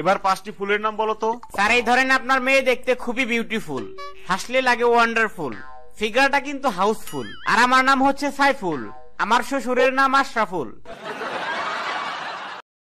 এবার পাঁচটি ফুলের নাম বলো তো। স্যার, এই ধরেন আপনার মেয়ে দেখতে খুবই বিউটিফুল হাসলে লাগে ওয়ান্ডারফুল ফিগারটা কিন্তু হাউসফুল আর আমার নাম হচ্ছে সাইফুল। আমার শ্বশুরের নাম আশরাফুল।